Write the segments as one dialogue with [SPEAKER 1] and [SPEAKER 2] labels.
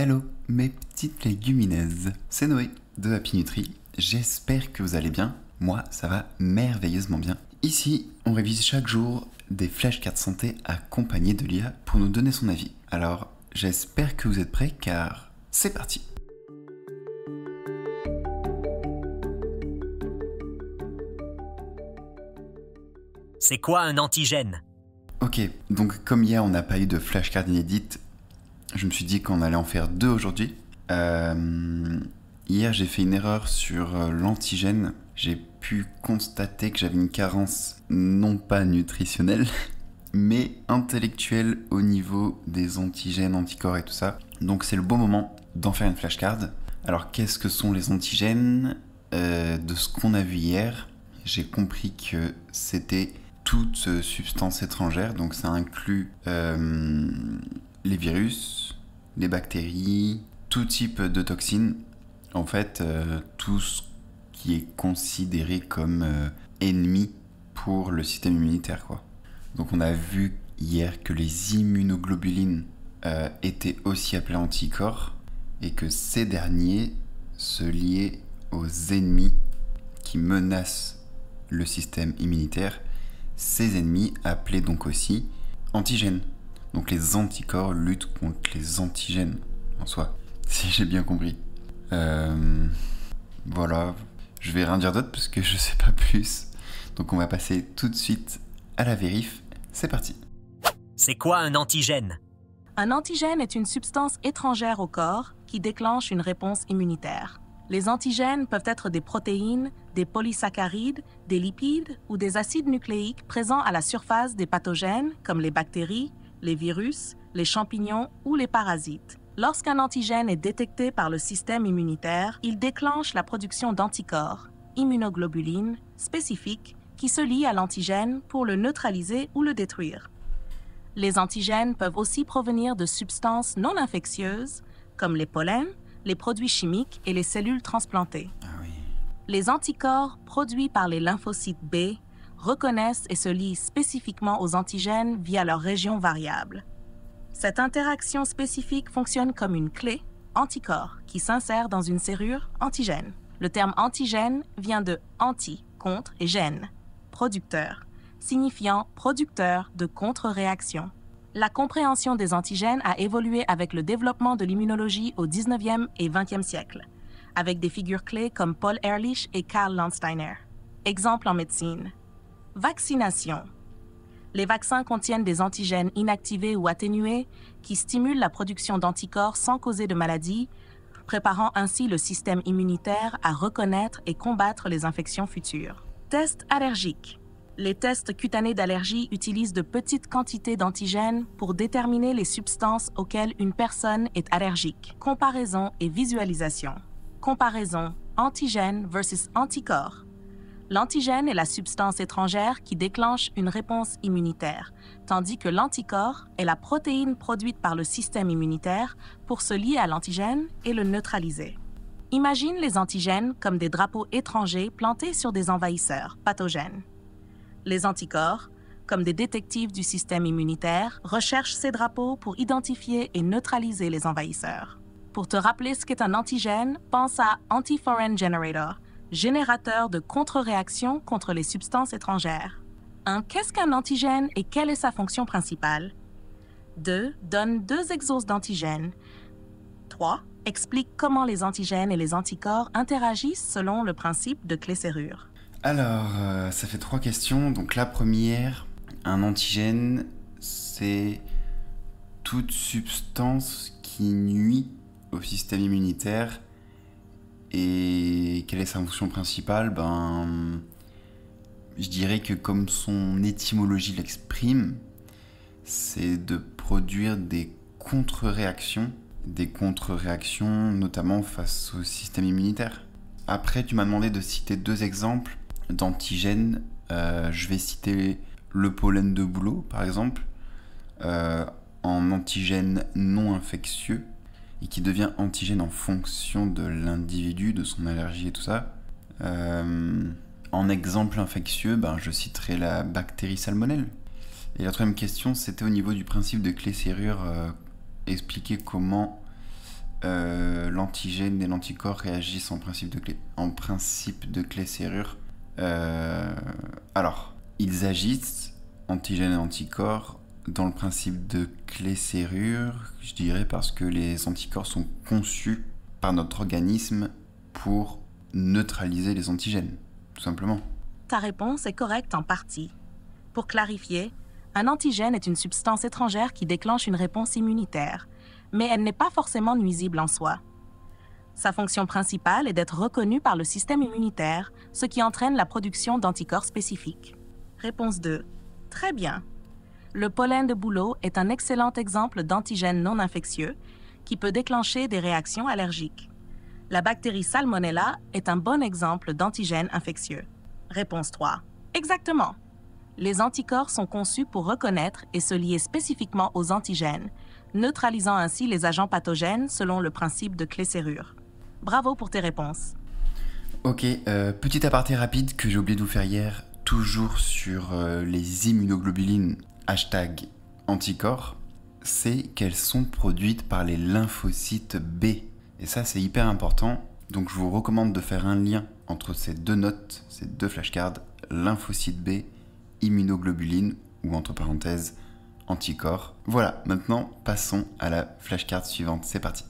[SPEAKER 1] Hello mes petites légumineuses, c'est Noé de Happy Nutri. J'espère que vous allez bien. Moi, ça va merveilleusement bien. Ici, on révise chaque jour des flashcards santé accompagnés de l'IA pour nous donner son avis. Alors, j'espère que vous êtes prêts car c'est parti.
[SPEAKER 2] C'est quoi un antigène?
[SPEAKER 1] Ok, donc comme hier on n'a pas eu de flashcard inédite, je me suis dit qu'on allait en faire deux aujourd'hui. Euh, hier j'ai fait une erreur sur euh, l'antigène. J'ai pu constater que j'avais une carence non pas nutritionnelle, mais intellectuelle au niveau des antigènes, anticorps et tout ça. Donc c'est le bon moment d'en faire une flashcard. Alors qu'est-ce que sont les antigènes? Euh, De ce qu'on a vu hier, j'ai compris que c'était toute substance étrangère, donc ça inclut les virus, les bactéries, tout type de toxines. En fait, euh, tout ce qui est considéré comme euh, ennemi pour le système immunitaire. Quoi. Donc on a vu hier que les immunoglobulines euh, étaient aussi appelés anticorps et que ces derniers se liaient aux ennemis qui menacent le système immunitaire. Ces ennemis appelés donc aussi antigènes. Donc les anticorps luttent contre les antigènes en soi, si j'ai bien compris. Euh, voilà, je vais rien dire d'autre parce que je sais pas plus. Donc on va passer tout de suite à la vérif. C'est parti.
[SPEAKER 2] C'est quoi un antigène?
[SPEAKER 3] Un antigène est une substance étrangère au corps qui déclenche une réponse immunitaire. Les antigènes peuvent être des protéines, des polysaccharides, des lipides ou des acides nucléiques présents à la surface des pathogènes comme les bactéries, les virus, les champignons ou les parasites. Lorsqu'un antigène est détecté par le système immunitaire, il déclenche la production d'anticorps, immunoglobulines, spécifiques qui se lient à l'antigène pour le neutraliser ou le détruire. Les antigènes peuvent aussi provenir de substances non infectieuses comme les pollens, les produits chimiques et les cellules transplantées.
[SPEAKER 1] Ah oui.
[SPEAKER 3] Les anticorps produits par les lymphocytes B reconnaissent et se lient spécifiquement aux antigènes via leur région variable. Cette interaction spécifique fonctionne comme une clé anticorps qui s'insère dans une serrure antigène. Le terme antigène vient de anti, contre, et gène, producteur, signifiant producteur de contre-réaction. La compréhension des antigènes a évolué avec le développement de l'immunologie au 19e et 20e siècle, avec des figures clés comme Paul Ehrlich et Karl Landsteiner. Exemple en médecine. Vaccination. Les vaccins contiennent des antigènes inactivés ou atténués qui stimulent la production d'anticorps sans causer de maladie, préparant ainsi le système immunitaire à reconnaître et combattre les infections futures. Tests allergiques. Les tests cutanés d'allergie utilisent de petites quantités d'antigènes pour déterminer les substances auxquelles une personne est allergique. Comparaison et visualisation. Comparaison antigène versus anticorps. L'antigène est la substance étrangère qui déclenche une réponse immunitaire, tandis que l'anticorps est la protéine produite par le système immunitaire pour se lier à l'antigène et le neutraliser. Imagine les antigènes comme des drapeaux étrangers plantés sur des envahisseurs pathogènes. Les anticorps, comme des détectives du système immunitaire, recherchent ces drapeaux pour identifier et neutraliser les envahisseurs. Pour te rappeler ce qu'est un antigène, pense à Antiforeign Generator, générateur de contre-réaction contre les substances étrangères. 1. Qu'est-ce qu'un antigène et quelle est sa fonction principale? 2. Donne deux exos d'antigènes. 3. Explique comment les antigènes et les anticorps interagissent selon le principe de clé-serrure.
[SPEAKER 1] Alors, euh, ça fait trois questions. Donc la première, un antigène, c'est toute substance qui nuit au système immunitaire. Et quelle est sa fonction principale? Ben, je dirais que comme son étymologie l'exprime, c'est de produire des contre-réactions, des contre-réactions notamment face au système immunitaire. Après, tu m'as demandé de citer deux exemples d'antigènes. Euh, je vais citer le pollen de bouleau, par exemple, euh, en antigène non infectieux et qui devient antigène en fonction de l'individu, de son allergie et tout ça. Euh, en exemple infectieux, ben, je citerai la bactérie salmonelle. Et la troisième question, c'était au niveau du principe de clé-serrure, euh, expliquer comment euh, l'antigène et l'anticorps réagissent en principe de clé, en principe de clé serrure. Euh, alors, ils agissent, antigène et anticorps, dans le principe de clé serrure, je dirais parce que les anticorps sont conçus par notre organisme pour neutraliser les antigènes, tout simplement.
[SPEAKER 3] Ta réponse est correcte en partie. Pour clarifier, un antigène est une substance étrangère qui déclenche une réponse immunitaire, mais elle n'est pas forcément nuisible en soi. Sa fonction principale est d'être reconnue par le système immunitaire, ce qui entraîne la production d'anticorps spécifiques. Réponse 2. Très bien. Le pollen de bouleau est un excellent exemple d'antigène non infectieux qui peut déclencher des réactions allergiques. La bactérie Salmonella est un bon exemple d'antigène infectieux. Réponse 3. Exactement. Les anticorps sont conçus pour reconnaître et se lier spécifiquement aux antigènes, neutralisant ainsi les agents pathogènes selon le principe de clé-serrure. Bravo pour tes réponses.
[SPEAKER 1] Ok, euh, petit aparté rapide que j'ai oublié de vous faire hier, toujours sur euh, les immunoglobulines, hashtag anticorps, c'est qu'elles sont produites par les lymphocytes B. Et ça, c'est hyper important. Donc, je vous recommande de faire un lien entre ces deux notes, ces deux flashcards, lymphocyte B, immunoglobulines, ou entre parenthèses, anticorps. Voilà, maintenant, passons à la flashcard suivante. C'est parti.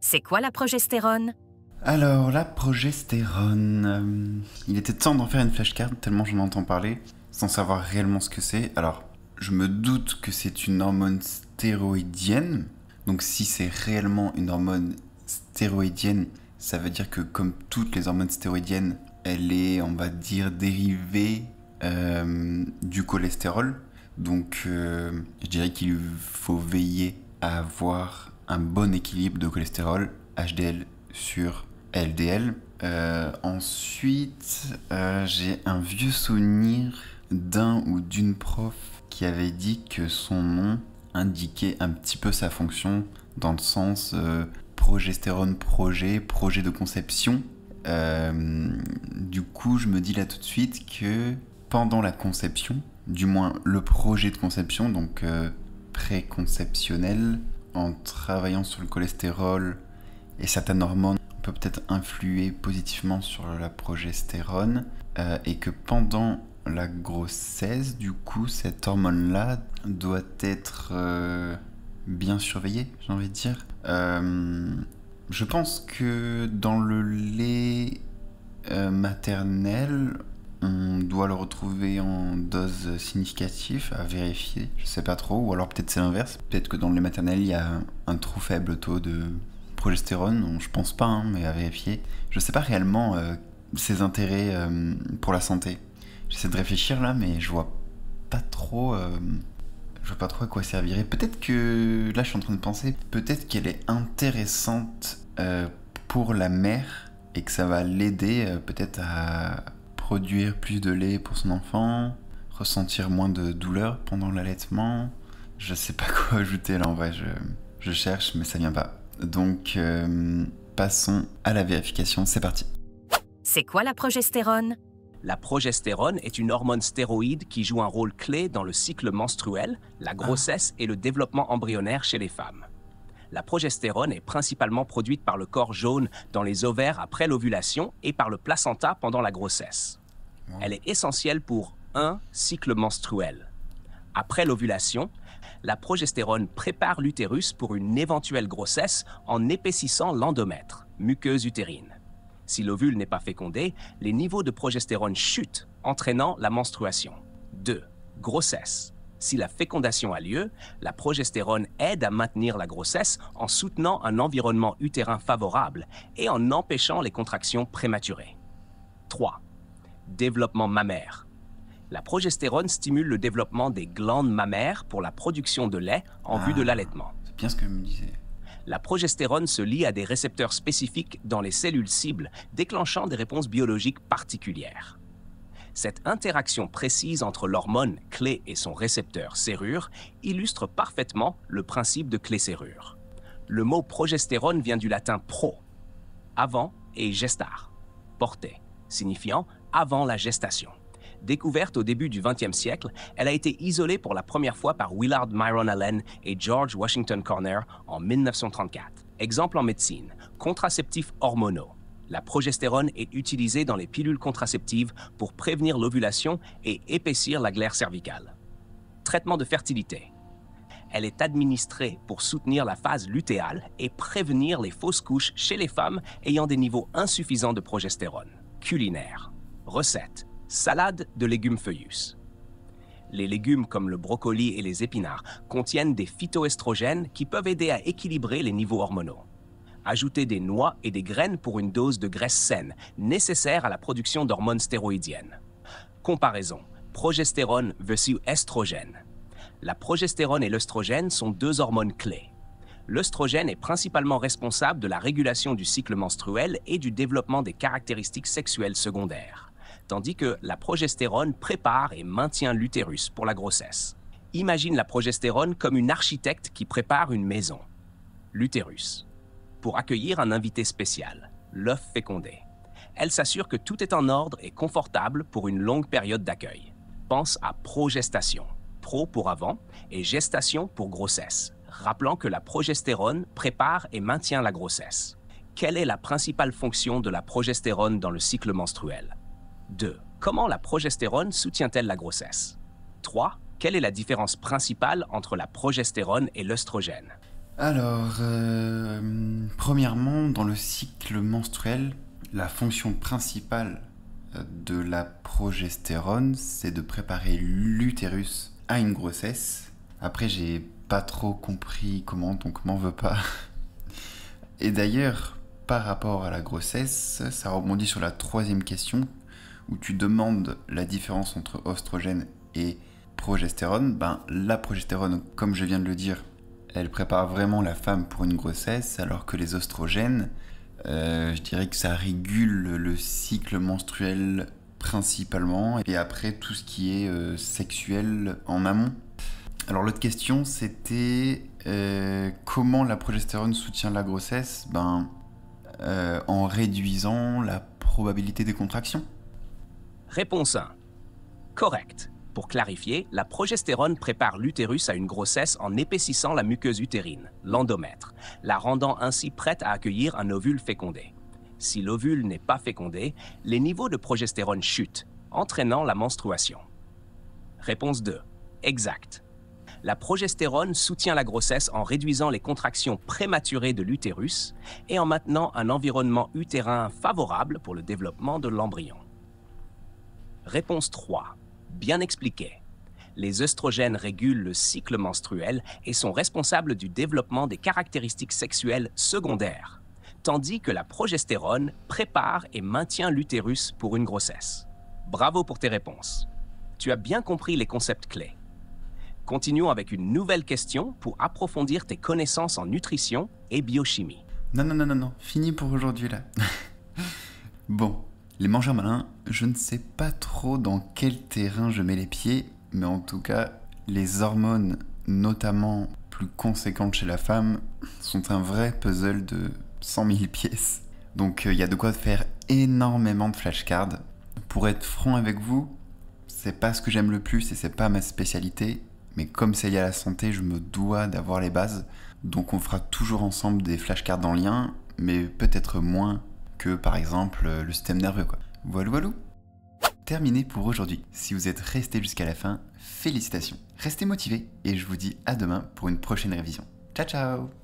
[SPEAKER 4] C'est quoi la progestérone?
[SPEAKER 1] Alors, la progestérone. euh, il était temps d'en faire une flashcard tellement j'en entends parler, sans savoir réellement ce que c'est. Alors, je me doute que c'est une hormone stéroïdienne. Donc, si c'est réellement une hormone stéroïdienne, ça veut dire que, comme toutes les hormones stéroïdiennes, elle est, on va dire, dérivée euh, du cholestérol. Donc, euh, je dirais qu'il faut veiller à avoir un bon équilibre de cholestérol, HDL sur LDL. Euh, ensuite, j'ai un vieux souvenir d'un ou d'une prof qui avait dit que son nom indiquait un petit peu sa fonction dans le sens euh, progestérone projet, projet de conception. Euh, du coup, je me dis là tout de suite que pendant la conception, du moins le projet de conception, donc euh, préconceptionnel, en travaillant sur le cholestérol et certaines hormones, on peut peut-être influer positivement sur la progestérone, et que pendant la grossesse, du coup, cette hormone-là doit être euh, bien surveillée, j'ai envie de dire. Euh, je pense que dans le lait euh, maternel, on doit le retrouver en dose significative à vérifier, je sais pas trop, ou alors peut-être c'est l'inverse. Peut-être que dans le lait maternel, il y a un trop faible taux de progestérone, je pense pas, hein, mais à vérifier. Je sais pas réellement ses intérêts pour la santé. J'essaie de réfléchir là, mais je vois pas trop. euh, je vois pas trop à quoi servirait. Peut-être que là, je suis en train de penser. Peut-être qu'elle est intéressante euh, pour la mère et que ça va l'aider euh, peut-être à produire plus de lait pour son enfant, ressentir moins de douleur pendant l'allaitement. Je sais pas quoi ajouter là en vrai. Je, je cherche, mais ça vient pas. Donc, passons à la vérification. C'est parti.
[SPEAKER 4] C'est quoi la progestérone?
[SPEAKER 5] La progestérone est une hormone stéroïde qui joue un rôle clé dans le cycle menstruel, la grossesse et le développement embryonnaire chez les femmes. La progestérone est principalement produite par le corps jaune dans les ovaires après l'ovulation et par le placenta pendant la grossesse. Elle est essentielle pour un cycle menstruel. Après l'ovulation, la progestérone prépare l'utérus pour une éventuelle grossesse en épaississant l'endomètre, muqueuse utérine. Si l'ovule n'est pas fécondé, les niveaux de progestérone chutent, entraînant la menstruation. 2. Grossesse. Si la fécondation a lieu, la progestérone aide à maintenir la grossesse en soutenant un environnement utérin favorable et en empêchant les contractions prématurées. 3. Développement mammaire. La progestérone stimule le développement des glandes mammaires pour la production de lait en vue de
[SPEAKER 1] Ah.
[SPEAKER 5] l'allaitement.
[SPEAKER 1] C'est bien ce que je me disais.
[SPEAKER 5] La progestérone se lie à des récepteurs spécifiques dans les cellules cibles, déclenchant des réponses biologiques particulières. Cette interaction précise entre l'hormone clé et son récepteur serrure illustre parfaitement le principe de clé-serrure. Le mot progestérone vient du latin pro, avant, et gestar, porter, signifiant avant la gestation. Découverte au début du XXe siècle, elle a été isolée pour la première fois par Willard Myron Allen et George Washington Corner en 1934. Exemple en médecine, contraceptifs hormonaux. La progestérone est utilisée dans les pilules contraceptives pour prévenir l'ovulation et épaissir la glaire cervicale. Traitement de fertilité. Elle est administrée pour soutenir la phase lutéale et prévenir les fausses couches chez les femmes ayant des niveaux insuffisants de progestérone. Culinaire. Recette. Salade de légumes feuillus. Les légumes comme le brocoli et les épinards contiennent des phytoestrogènes qui peuvent aider à équilibrer les niveaux hormonaux. Ajoutez des noix et des graines pour une dose de graisse saine, nécessaire à la production d'hormones stéroïdiennes. Comparaison progestérone versus estrogène. La progestérone et l'œstrogène sont deux hormones clés. L'œstrogène est principalement responsable de la régulation du cycle menstruel et du développement des caractéristiques sexuelles secondaires tandis que la progestérone prépare et maintient l'utérus pour la grossesse. Imagine la progestérone comme une architecte qui prépare une maison, l'utérus, pour accueillir un invité spécial, l'œuf fécondé. Elle s'assure que tout est en ordre et confortable pour une longue période d'accueil. Pense à progestation, pro pour avant et gestation pour grossesse, rappelant que la progestérone prépare et maintient la grossesse. Quelle est la principale fonction de la progestérone dans le cycle menstruel? 2. Comment la progestérone soutient-elle la grossesse? 3. Quelle est la différence principale entre la progestérone et l'œstrogène?
[SPEAKER 1] Alors, euh, premièrement, dans le cycle menstruel, la fonction principale euh, de la progestérone, c'est de préparer l'utérus à une grossesse. Après, j'ai pas trop compris comment, donc m'en veux pas. Et d'ailleurs, par rapport à la grossesse, ça rebondit sur la troisième question où tu demandes la différence entre oestrogène et progestérone, ben, la progestérone, comme je viens de le dire, elle prépare vraiment la femme pour une grossesse, alors que les oestrogènes, euh, je dirais que ça régule le cycle menstruel principalement, et après tout ce qui est euh, sexuel en amont. Alors l'autre question, c'était euh, comment la progestérone soutient la grossesse? Ben, en réduisant la probabilité des contractions.
[SPEAKER 5] Réponse 1. Correct. Pour clarifier, la progestérone prépare l'utérus à une grossesse en épaississant la muqueuse utérine, l'endomètre, la rendant ainsi prête à accueillir un ovule fécondé. Si l'ovule n'est pas fécondé, les niveaux de progestérone chutent, entraînant la menstruation. Réponse 2. Exact. La progestérone soutient la grossesse en réduisant les contractions prématurées de l'utérus et en maintenant un environnement utérin favorable pour le développement de l'embryon. Réponse 3. Bien expliqué. Les œstrogènes régulent le cycle menstruel et sont responsables du développement des caractéristiques sexuelles secondaires, tandis que la progestérone prépare et maintient l'utérus pour une grossesse. Bravo pour tes réponses. Tu as bien compris les concepts clés. Continuons avec une nouvelle question pour approfondir tes connaissances en nutrition et biochimie.
[SPEAKER 1] Non, non, non, non, non, fini pour aujourd'hui là. bon, les mangeurs malins, je ne sais pas trop dans quel terrain je mets les pieds, mais en tout cas, les hormones, notamment plus conséquentes chez la femme, sont un vrai puzzle de 100 000 pièces. Donc euh, il y a de quoi faire énormément de flashcards. Pour être franc avec vous, c'est pas ce que j'aime le plus et c'est pas ma spécialité, mais comme c'est lié à la santé, je me dois d'avoir les bases. Donc on fera toujours ensemble des flashcards en lien, mais peut-être moins que par exemple le système nerveux quoi. Voilà voilà. Terminé pour aujourd'hui. Si vous êtes resté jusqu'à la fin, félicitations. Restez motivés et je vous dis à demain pour une prochaine révision. Ciao ciao